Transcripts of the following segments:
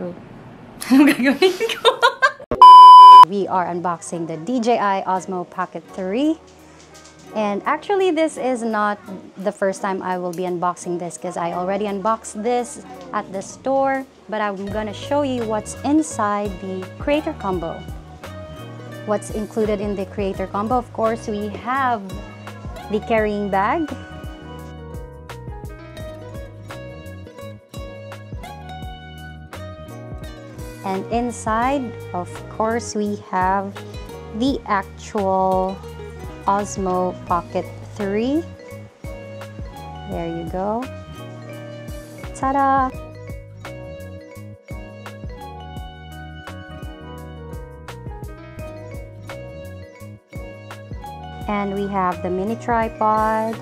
Go. We are unboxing the DJI Osmo Pocket 3. And actually, this is not the first time I will be unboxing this because I already unboxed this at the store. But I'm gonna show you what's inside the Creator Combo. What's included in the Creator Combo, of course, we have the carrying bag, and inside of course we have the actual Osmo Pocket 3 there you go. Ta-da! And we have the mini tripod.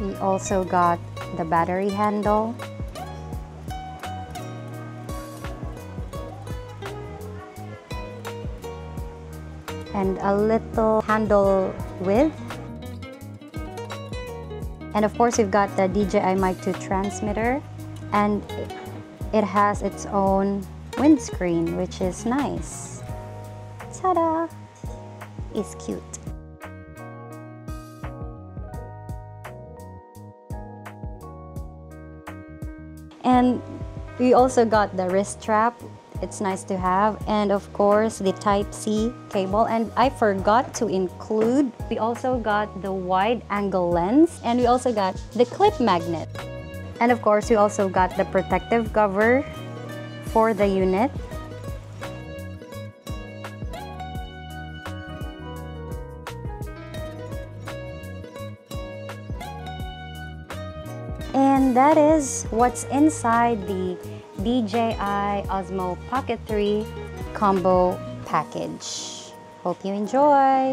We also got the battery handle. And a little handle width and of course we've got the DJI Mic 2 transmitter. And it has its own windscreen which is nice. Ta-da! It's cute And we also got the wrist strap. It's nice to have. And of course, the Type-C cable. And I forgot to include, we also got the wide angle lens. And we also got the clip magnet. And of course, we also got the protective cover for the unit. And that is what's inside the DJI Osmo Pocket 3 combo package. Hope you enjoy!